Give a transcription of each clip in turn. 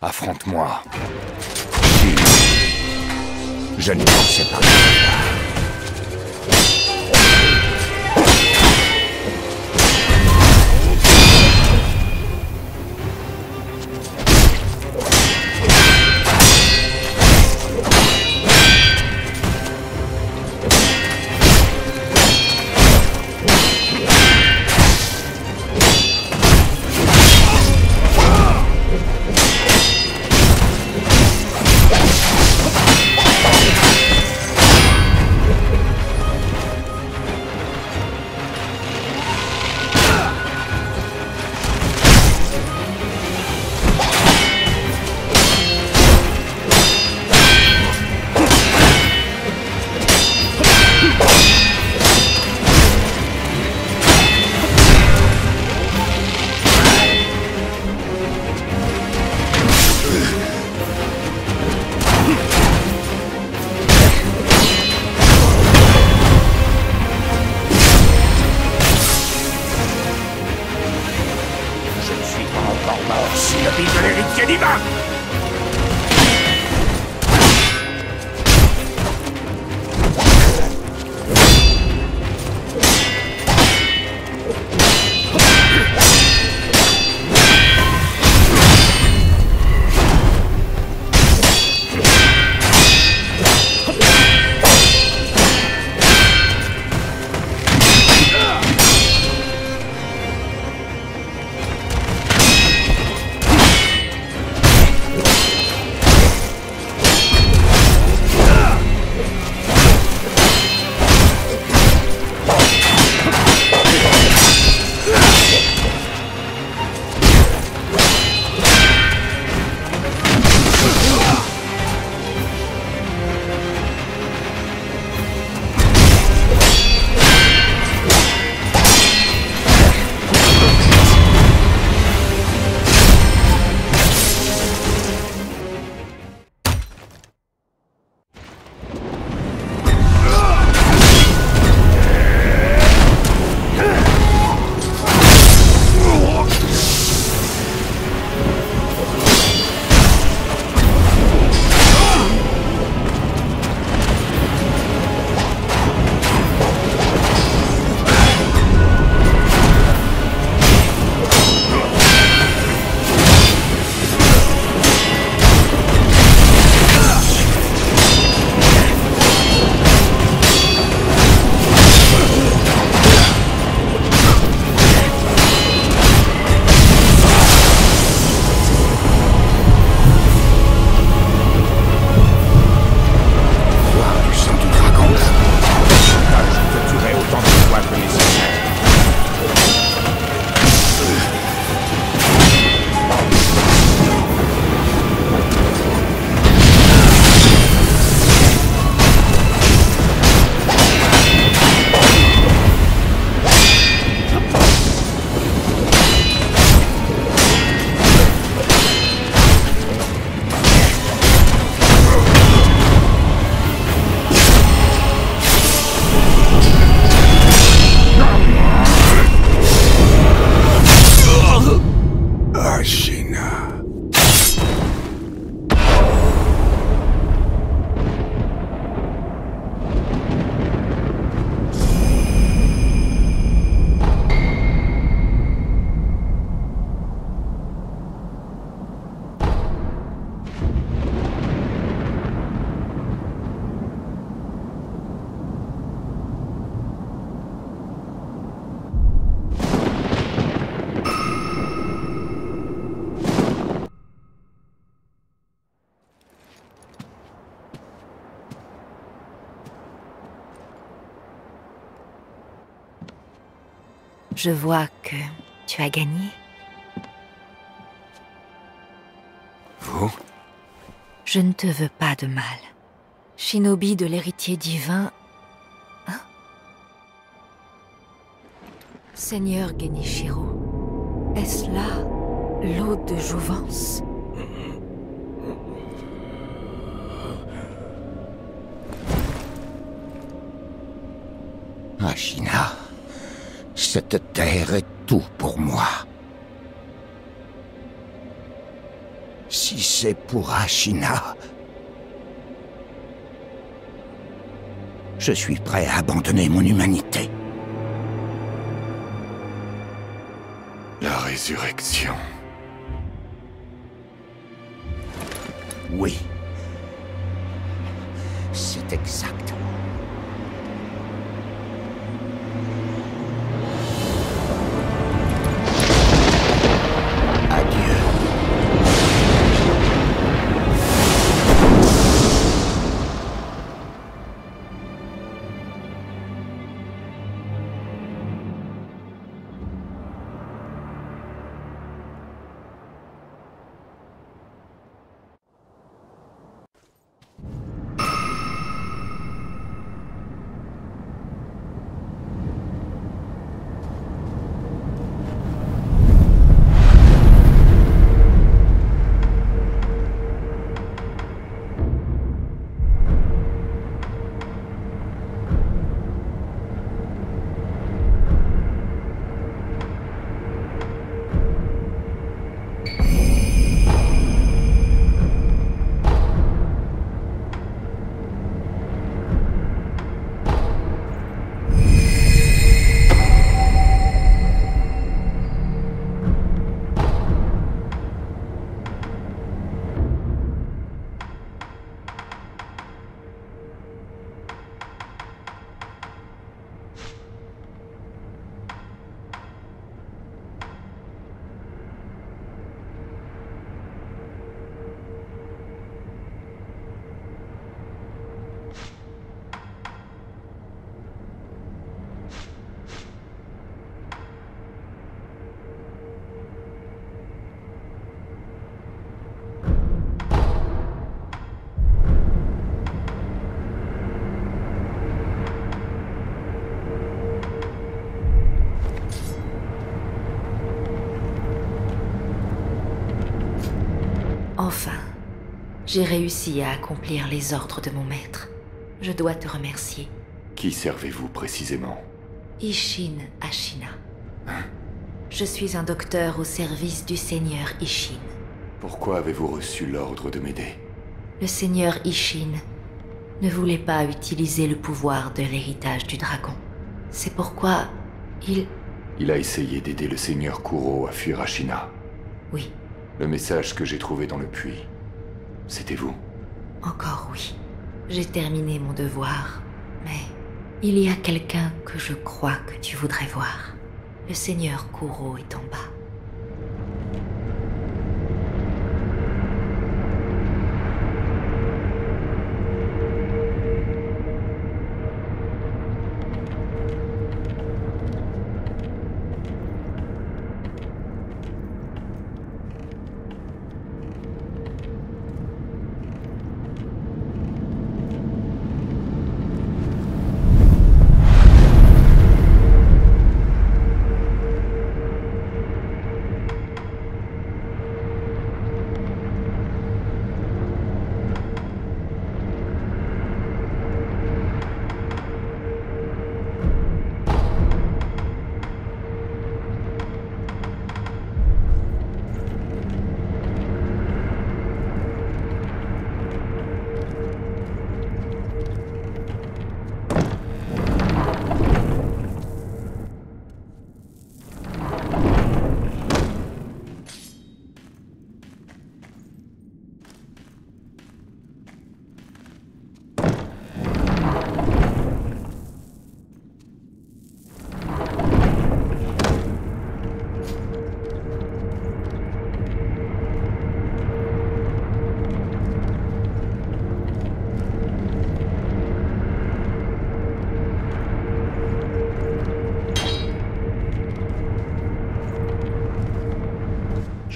Affronte-moi. Je ne pensais pas. Pas encore mort, synopie de l'héritier divin Gloire Je vois que tu as gagné. Vous? Je ne te veux pas de mal. Shinobi de l'héritier divin. Hein? Seigneur Genichiro, est-ce là l'eau de jouvence? Ashina, cette terre est tout pour moi. Si c'est pour Ashina, je suis prêt à abandonner mon humanité. La résurrection. Oui. C'est exact. J'ai réussi à accomplir les ordres de mon maître. Je dois te remercier. Qui servez-vous précisément? Ishin Ashina. Je suis un docteur au service du seigneur Ishin. Pourquoi avez-vous reçu l'ordre de m'aider? Le seigneur Ishin ne voulait pas utiliser le pouvoir de l'héritage du dragon. C'est pourquoi il... Il a essayé d'aider le seigneur Kuro à fuir Ashina. Oui, Le message que j'ai trouvé dans le puits, c'était vous. encore oui. J'ai terminé mon devoir, mais il y a quelqu'un que je crois que tu voudrais voir. Le seigneur Kuro est en bas.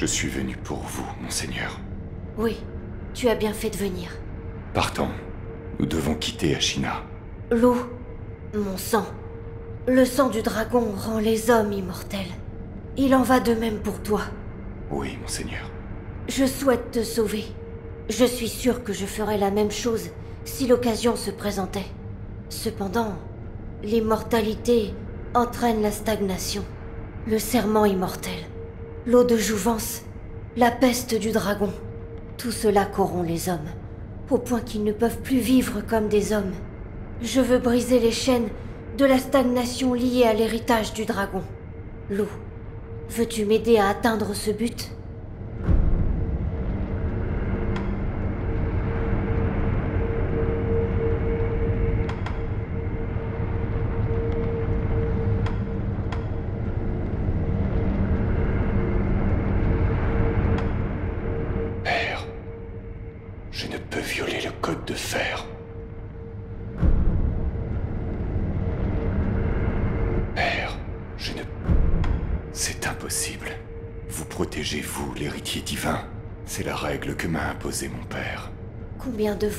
Je suis venu pour vous, monseigneur. Oui, tu as bien fait de venir. Partons. Nous devons quitter Ashina. L'eau, mon sang. Le sang du dragon rend les hommes immortels. Il en va de même pour toi. Oui, monseigneur. Je souhaite te sauver. Je suis sûre que je ferais la même chose si l'occasion se présentait. Cependant, l'immortalité entraîne la stagnation, le serment immortel, l'eau de jouvence, la peste du dragon. Tout cela corrompt les hommes, au point qu'ils ne peuvent plus vivre comme des hommes. Je veux briser les chaînes de la stagnation liée à l'héritage du dragon. Lou, veux-tu m'aider à atteindre ce but?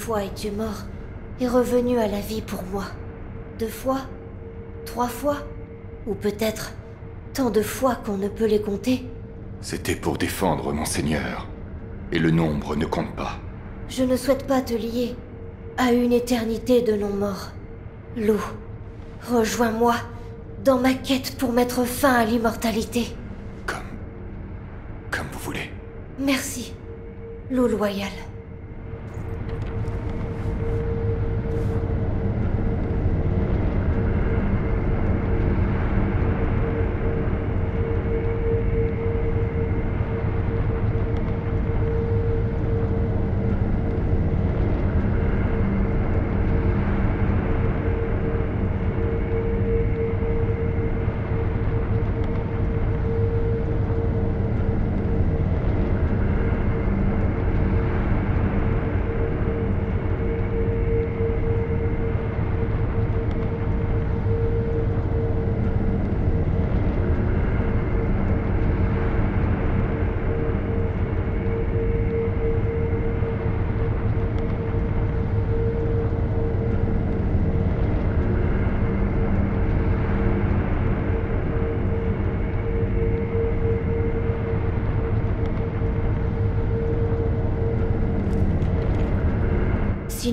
Fois es-tu mort et revenu à la vie pour moi? Deux fois? Trois fois? Ou peut-être tant de fois qu'on ne peut les compter? C'était pour défendre mon seigneur. Et le nombre ne compte pas. Je ne souhaite pas te lier à une éternité de non-mort. Lou, rejoins-moi dans ma quête pour mettre fin à l'immortalité. Comme... Comme vous voulez. Merci, Lou loyal.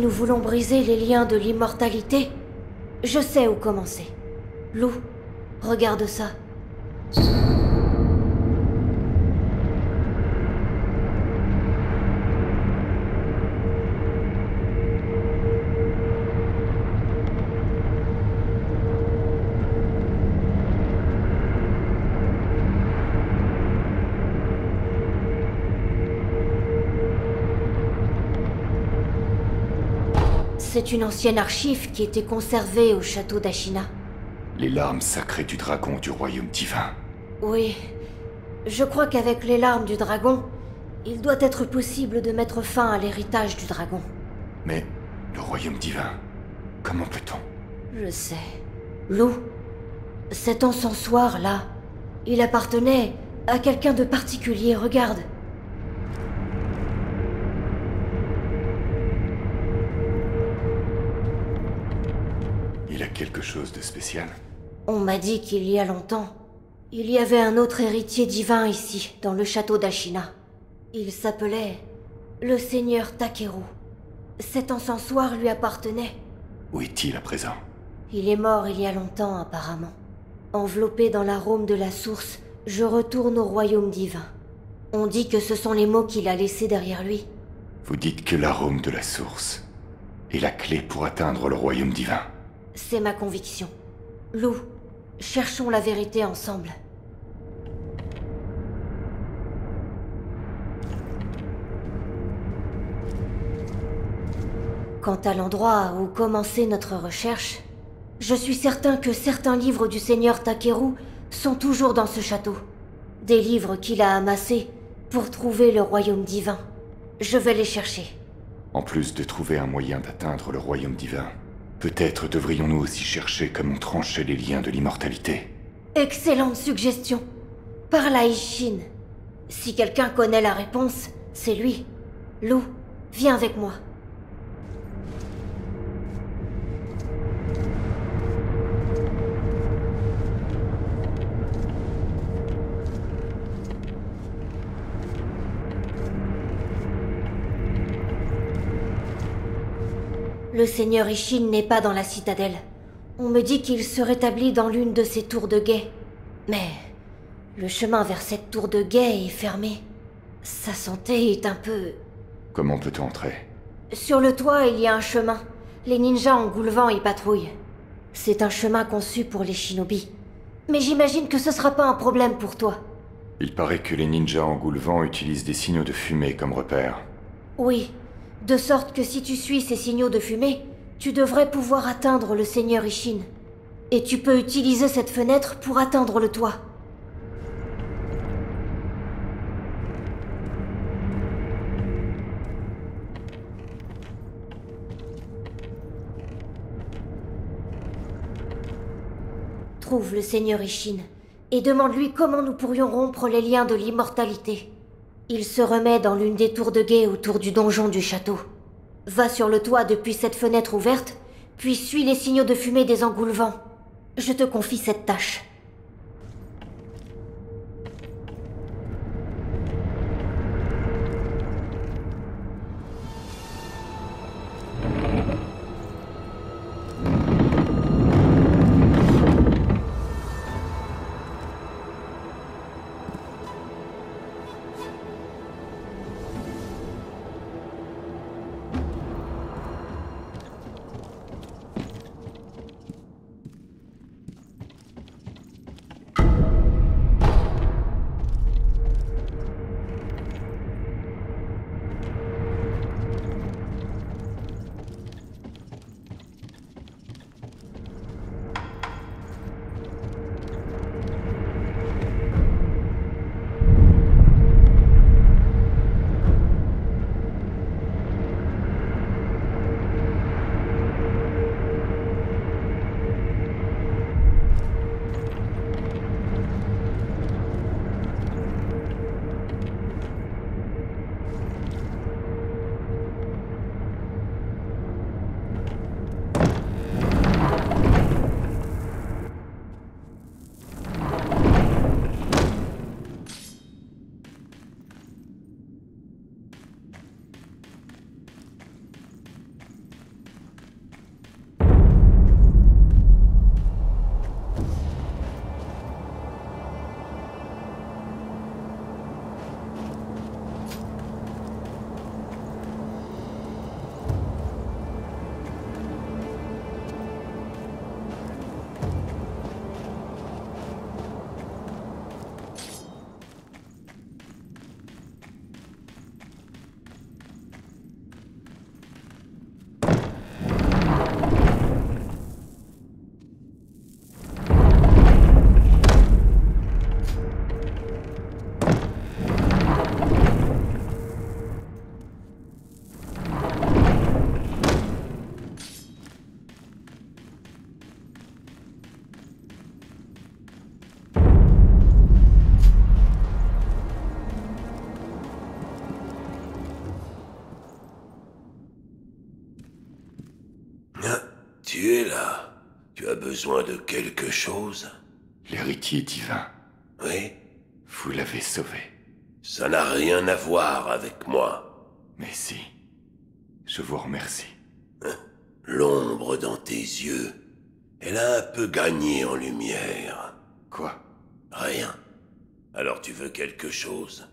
Si nous voulons briser les liens de l'immortalité, je sais où commencer. Lou, regarde ça. C'est une ancienne archive qui était conservée au château d'Ashina. Les larmes sacrées du dragon du royaume divin. Oui, je crois qu'avec les larmes du dragon, il doit être possible de mettre fin à l'héritage du dragon. Mais le royaume divin, comment peut-on? Je sais. Lou, cet encensoir-là, il appartenait à quelqu'un de particulier, regarde. Quelque chose de spécial On m'a dit qu'il y a longtemps, il y avait un autre héritier divin ici, dans le château d'Ashina. Il s'appelait le seigneur Takeru. Cet encensoir lui appartenait. Où est-il à présent? Il est mort il y a longtemps, apparemment. Enveloppé dans l'arôme de la source, je retourne au royaume divin. On dit que ce sont les mots qu'il a laissés derrière lui. Vous dites que l'arôme de la source est la clé pour atteindre le royaume divin. C'est ma conviction. Lou, cherchons la vérité ensemble. Quant à l'endroit où commencer notre recherche, je suis certain que certains livres du seigneur Takeru sont toujours dans ce château. Des livres qu'il a amassés pour trouver le royaume divin. Je vais les chercher. En plus de trouver un moyen d'atteindre le royaume divin, peut-être devrions-nous aussi chercher comment trancher les liens de l'immortalité. Excellente suggestion. Par la Ishin. Si quelqu'un connaît la réponse, c'est lui. Lou, viens avec moi. Le seigneur Ishin n'est pas dans la citadelle. On me dit qu'il se rétablit dans l'une de ces tours de guet. Mais le chemin vers cette tour de guet est fermé. Sa santé est un peu Comment peut-on entrer? Sur le toit, il y a un chemin. Les ninjas en goulevent y patrouillent. C'est un chemin conçu pour les shinobi. Mais j'imagine que ce sera pas un problème pour toi. Il paraît que les ninjas en goulevent utilisent des signaux de fumée comme repère. Oui, de sorte que si tu suis ces signaux de fumée, tu devrais pouvoir atteindre le seigneur Ishin. Et tu peux utiliser cette fenêtre pour atteindre le toit. Trouve le seigneur Ishin et demande-lui comment nous pourrions rompre les liens de l'immortalité. Il se remet dans l'une des tours de guet autour du donjon du château. Va sur le toit depuis cette fenêtre ouverte, puis suis les signaux de fumée des engoulevents. Je te confie cette tâche. Besoin de quelque chose? L'héritier divin, Oui vous l'avez sauvé. Ça n'a rien à voir avec moi. Mais si, je vous remercie. L'ombre dans tes yeux, elle a un peu gagné en lumière. Quoi? Rien. Alors tu veux quelque chose?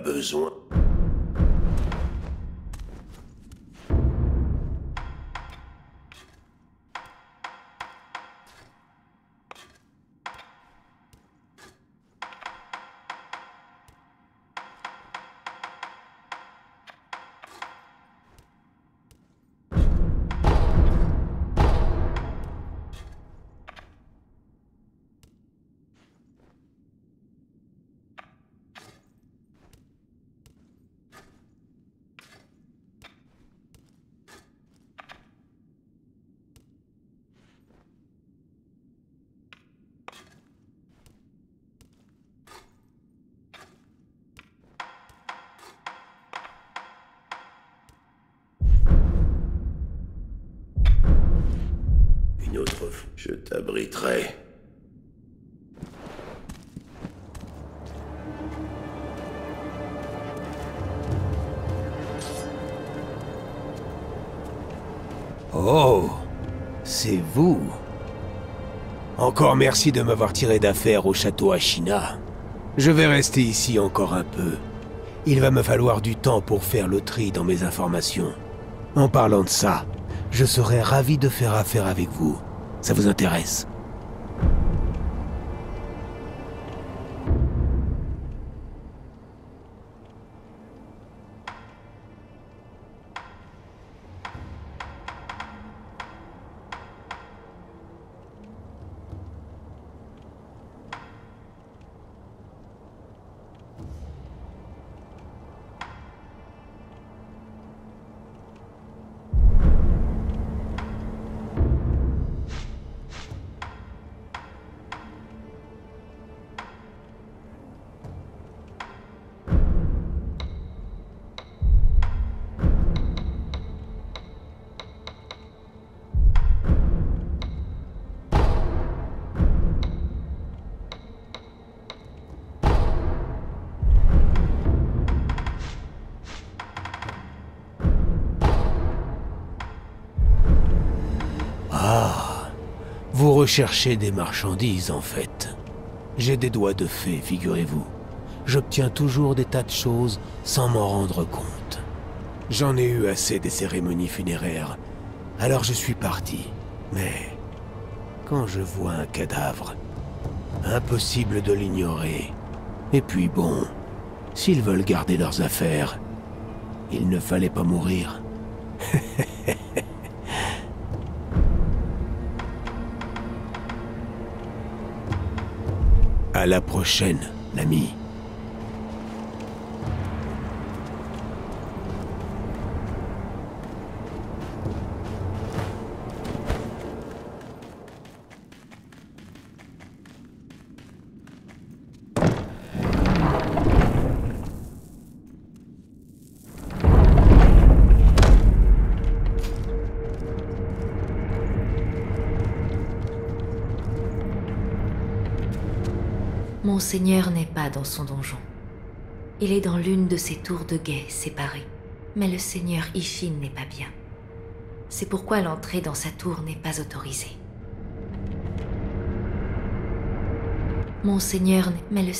Besoin. Je t'abriterai. Oh, c'est vous. Encore merci de m'avoir tiré d'affaire au château Ashina. Je vais rester ici encore un peu. Il va me falloir du temps pour faire le tri dans mes informations. En parlant de ça, je serais ravi de faire affaire avec vous. Ça vous intéresse? Vous recherchez des marchandises, en fait. J'ai des doigts de fée, figurez-vous. J'obtiens toujours des tas de choses sans m'en rendre compte. J'en ai eu assez des cérémonies funéraires, alors je suis parti. Mais quand je vois un cadavre, impossible de l'ignorer. Et puis bon, s'ils veulent garder leurs affaires, il ne fallait pas mourir. À la prochaine, l'ami. Monseigneur n'est pas dans son donjon. Il est dans l'une de ses tours de guet séparées. Mais le seigneur Ishin n'est pas bien. C'est pourquoi l'entrée dans sa tour n'est pas autorisée. Monseigneur n'est... Mais le...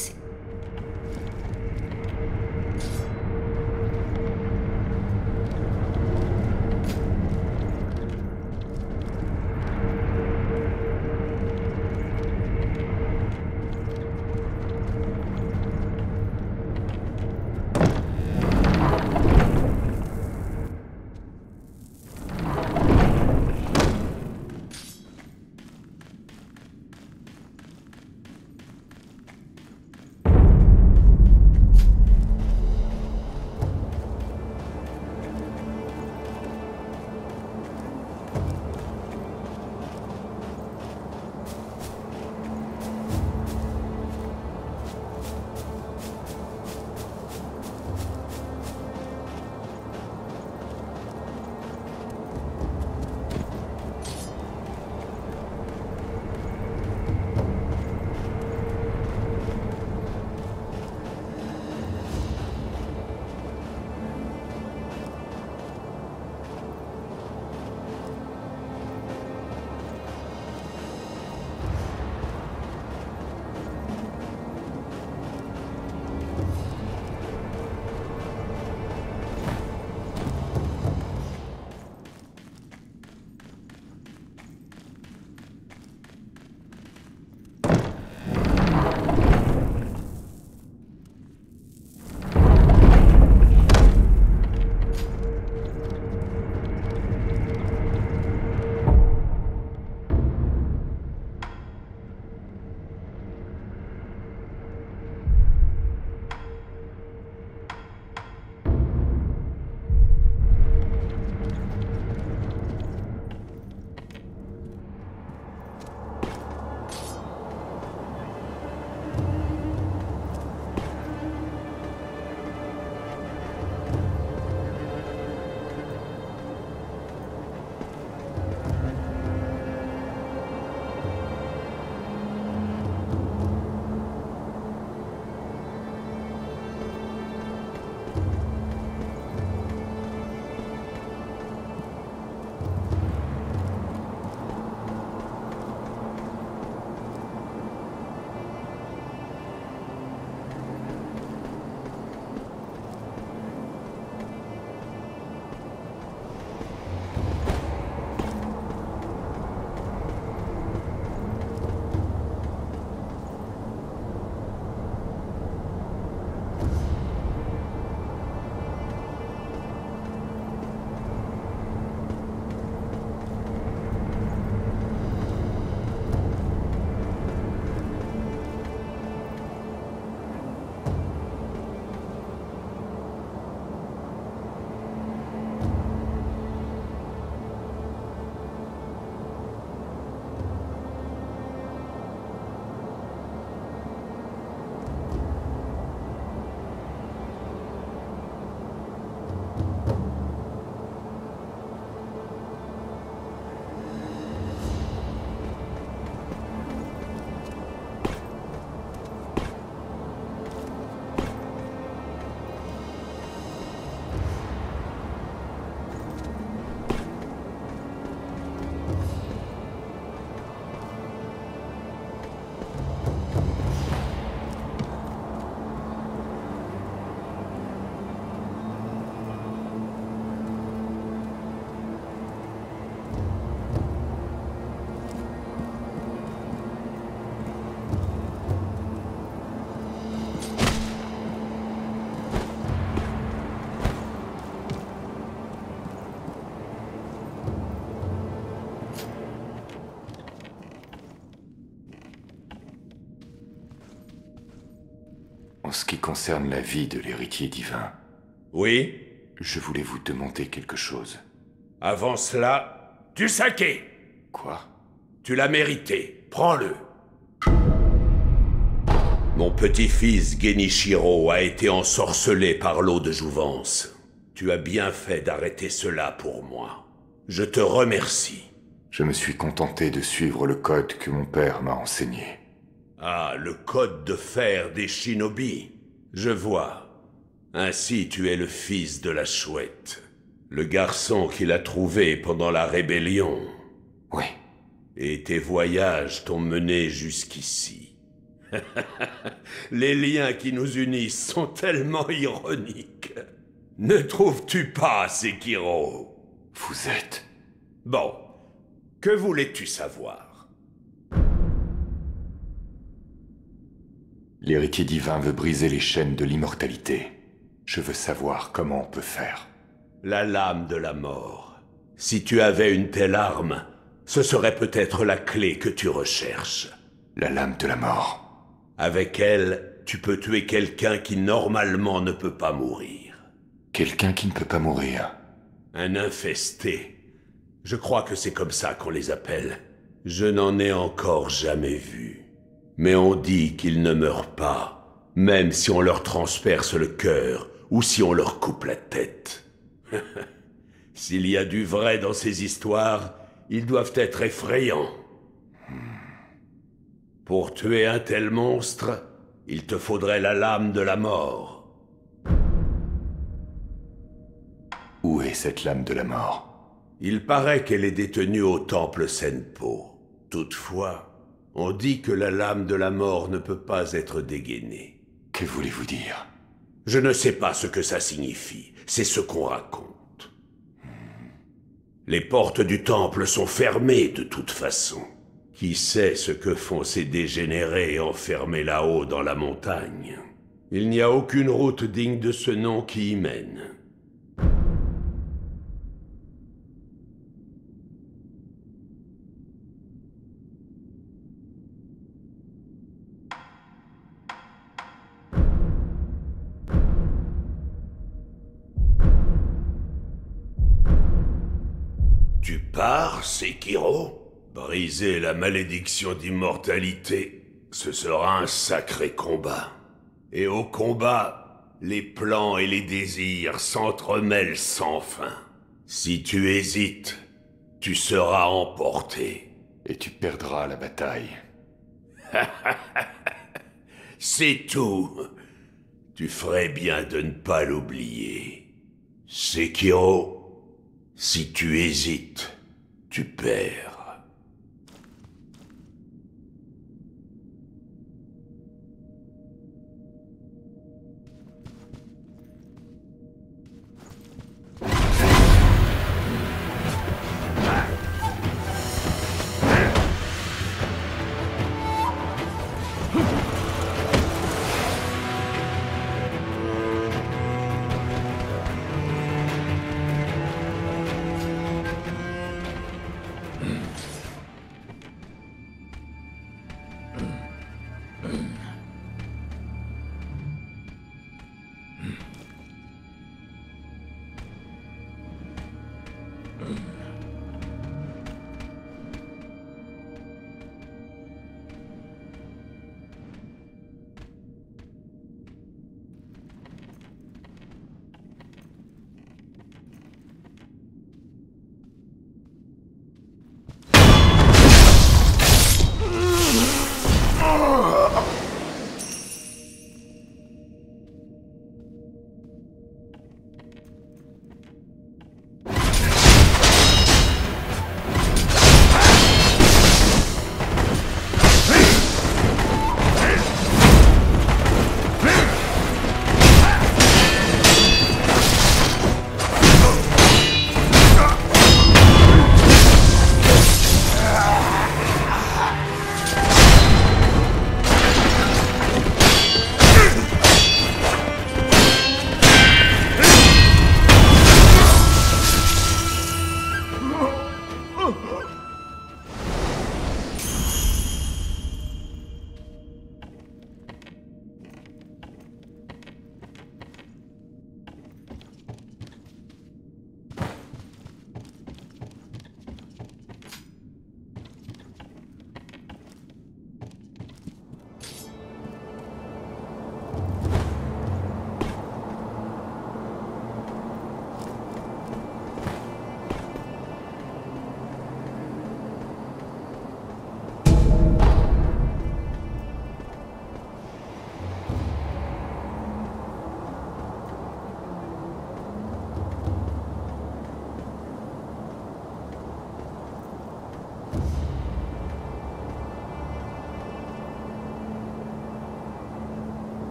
concerne la vie de l'héritier divin, Oui je voulais vous demander quelque chose. Avant cela, du saké Quoi? Tu l'as mérité. Prends-le. Mon petit-fils Genichiro a été ensorcelé par l'eau de jouvence. Tu as bien fait d'arrêter cela pour moi. Je te remercie. Je me suis contenté de suivre le code que mon père m'a enseigné. Ah, le code de fer des shinobi. Je vois. Ainsi tu es le fils de la chouette. Le garçon qu'il a trouvé pendant la rébellion. Oui, Et tes voyages t'ont mené jusqu'ici. Les liens qui nous unissent sont tellement ironiques. Ne trouves-tu pas, Sekiro? Vous êtes... Bon, que voulais-tu savoir? L'héritier divin veut briser les chaînes de l'immortalité. Je veux savoir comment on peut faire. La lame de la mort. Si tu avais une telle arme, ce serait peut-être la clé que tu recherches. La lame de la mort. Avec elle, tu peux tuer quelqu'un qui normalement ne peut pas mourir. Quelqu'un qui ne peut pas mourir. Un infesté. Je crois que c'est comme ça qu'on les appelle. Je n'en ai encore jamais vu. Mais on dit qu'ils ne meurent pas, même si on leur transperce le cœur ou si on leur coupe la tête. S'il y a du vrai dans ces histoires, ils doivent être effrayants. Pour tuer un tel monstre, il te faudrait la lame de la mort. Où est cette lame de la mort? Il paraît qu'elle est détenue au temple Senpo. Toutefois, on dit que la lame de la mort ne peut pas être dégainée. Que voulez-vous dire? Je ne sais pas ce que ça signifie, c'est ce qu'on raconte. Les portes du temple sont fermées de toute façon. Qui sait ce que font ces dégénérés enfermés là-haut dans la montagne? Il n'y a aucune route digne de ce nom qui y mène. Tu pars, Sekiro Briser la malédiction d'immortalité, ce sera un sacré combat. Et au combat, les plans et les désirs s'entremêlent sans fin. Si tu hésites, tu seras emporté. Et tu perdras la bataille. C'est tout. Tu ferais bien de ne pas l'oublier. Sekiro, si tu hésites, tu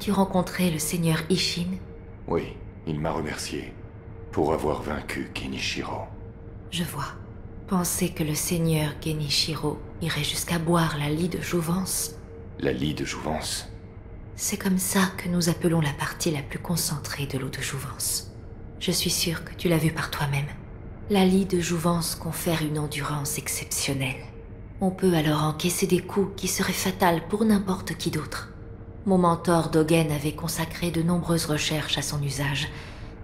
As-tu rencontré le seigneur Ishin? Oui, il m'a remercié pour avoir vaincu Kenichiro. Je vois. Penser que le seigneur Genichiro irait jusqu'à boire la lie de jouvence, La lie de jouvence. c'est comme ça que nous appelons la partie la plus concentrée de l'eau de jouvence. Je suis sûre que tu l'as vu par toi-même. La lie de jouvence confère une endurance exceptionnelle. On peut alors encaisser des coups qui seraient fatals pour n'importe qui d'autre. Mon mentor Dogen avait consacré de nombreuses recherches à son usage,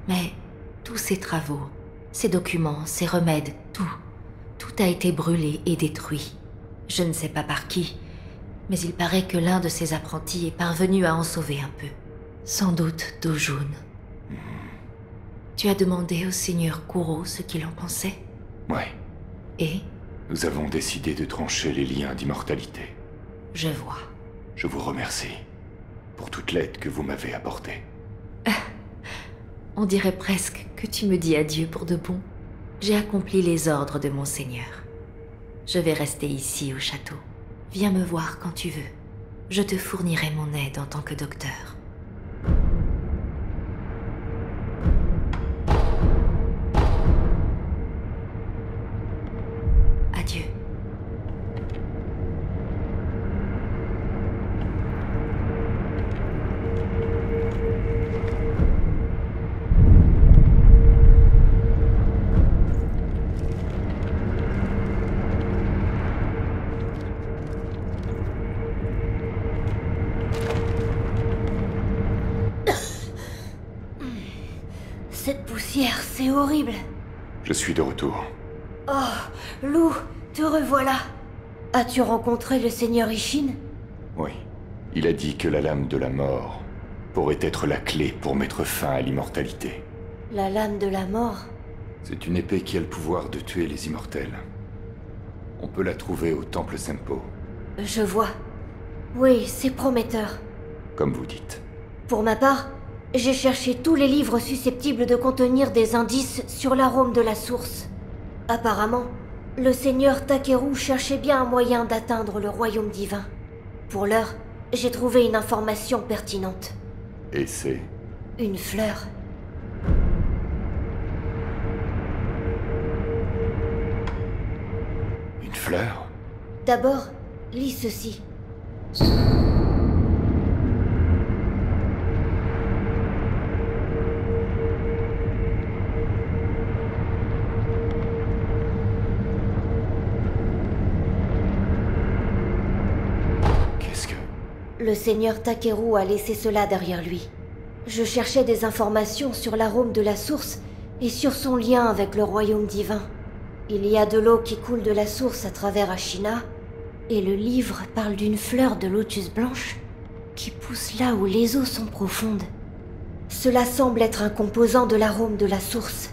mais tous ses travaux, ses documents, ses remèdes, tout, tout a été brûlé et détruit. Je ne sais pas par qui, mais il paraît que l'un de ses apprentis est parvenu à en sauver un peu. Sans doute Dojun. Tu as demandé au seigneur Kuro ce qu'il en pensait? Ouais, Et? Nous avons décidé de trancher les liens d'immortalité. je vois. Je vous remercie pour toute l'aide que vous m'avez apportée. On dirait presque que tu me dis adieu pour de bon. J'ai accompli les ordres de mon seigneur. Je vais rester ici au château. Viens me voir quand tu veux. Je te fournirai mon aide en tant que docteur. Lou, te revoilà. As-tu rencontré le seigneur Ishin? Oui. Il a dit que la lame de la mort pourrait être la clé pour mettre fin à l'immortalité. La lame de la mort? C'est une épée qui a le pouvoir de tuer les immortels. On peut la trouver au temple Sempo, Je vois. Oui, c'est prometteur. comme vous dites. Pour ma part, j'ai cherché tous les livres susceptibles de contenir des indices sur l'arôme de la source. Apparemment, le seigneur Takeru cherchait bien un moyen d'atteindre le royaume divin. Pour l'heure, j'ai trouvé une information pertinente. Et c'est... Une fleur. une fleur? D'abord, lis ceci. Qu'est-ce que... Le seigneur Takeru a laissé cela derrière lui. Je cherchais des informations sur l'arôme de la source et sur son lien avec le royaume divin. Il y a de l'eau qui coule de la source à travers Ashina, et le livre parle d'une fleur de lotus blanche qui pousse là où les eaux sont profondes. Cela semble être un composant de l'arôme de la source.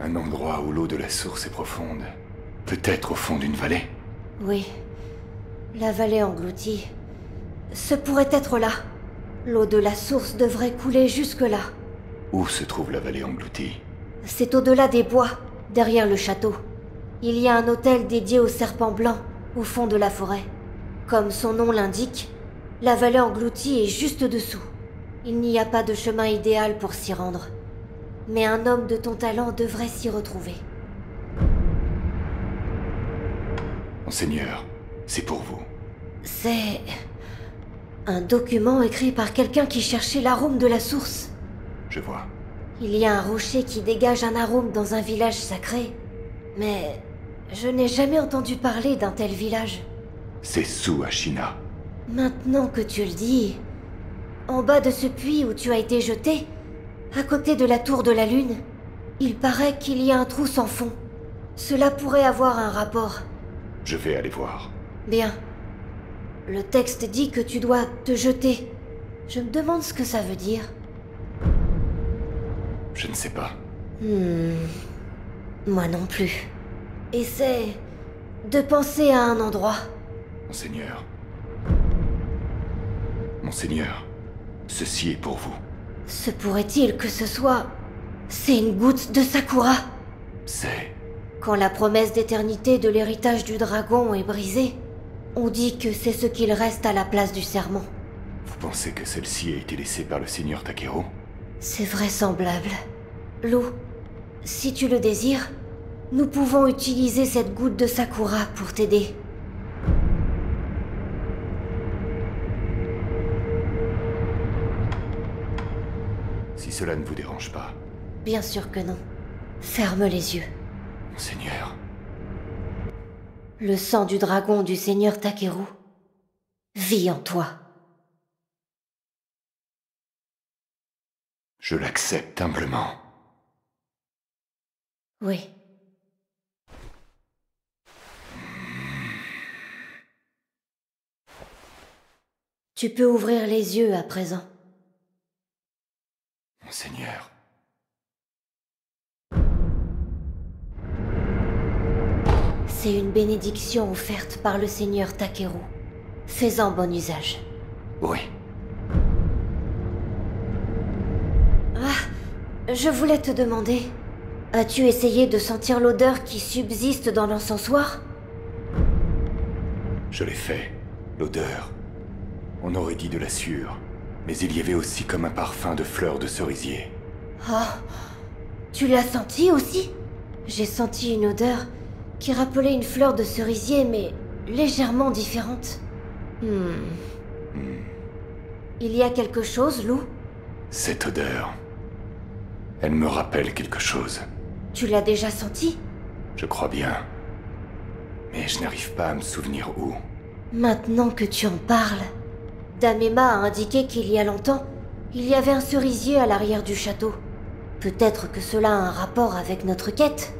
Un endroit où l'eau de la source est profonde. Peut-être au fond d'une vallée? Oui, la vallée engloutie. Ce pourrait être là. L'eau de la source devrait couler jusque-là. Où se trouve la vallée engloutie? C'est au-delà des bois, derrière le château. Il y a un hôtel dédié au serpent blanc, au fond de la forêt. Comme son nom l'indique, la vallée engloutie est juste dessous. Il n'y a pas de chemin idéal pour s'y rendre. Mais un homme de ton talent devrait s'y retrouver. Monseigneur, c'est pour vous. C'est... un document écrit par quelqu'un qui cherchait l'arôme de la source. Je vois. Il y a un rocher qui dégage un arôme dans un village sacré. Mais je n'ai jamais entendu parler d'un tel village. C'est sous Ashina. Maintenant que tu le dis, en bas de ce puits où tu as été jeté, à côté de la tour de la lune, il paraît qu'il y a un trou sans fond. Cela pourrait avoir un rapport. Je vais aller voir. Bien. Le texte dit que tu dois te jeter. Je me demande ce que ça veut dire. Je ne sais pas. Hmm. Moi non plus. Essaie de penser à un endroit. Monseigneur. Monseigneur, ceci est pour vous. Se pourrait-il que ce soit... C'est une goutte de Sakura C'est... Quand la promesse d'éternité de l'héritage du dragon est brisée, on dit que c'est ce qu'il reste à la place du serment. Vous pensez que celle-ci a été laissée par le seigneur Takeru C'est vraisemblable. Lou, si tu le désires, nous pouvons utiliser cette goutte de Sakura pour t'aider. Si cela ne vous dérange pas, Bien sûr que non. Ferme les yeux. Monseigneur. Le sang du dragon du seigneur Takeru vit en toi. Je l'accepte humblement. Oui. Tu peux ouvrir les yeux à présent. Monseigneur. C'est une bénédiction offerte par le seigneur Takeru. Fais-en bon usage. Oui. Ah, je voulais te demander. As-tu essayé de sentir l'odeur qui subsiste dans l'encensoir? Je l'ai fait. L'odeur. On aurait dit de la sueur. Mais il y avait aussi comme un parfum de fleurs de cerisier. Ah, tu l'as senti aussi? J'ai senti une odeur qui rappelait une fleur de cerisier, mais légèrement différente. Hmm. Il y a quelque chose, Lou? Cette odeur. Elle me rappelle quelque chose. Tu l'as déjà senti? Je crois bien. Mais je n'arrive pas à me souvenir où. Maintenant que tu en parles, Damema a indiqué qu'il y a longtemps, il y avait un cerisier à l'arrière du château. Peut-être que cela a un rapport avec notre quête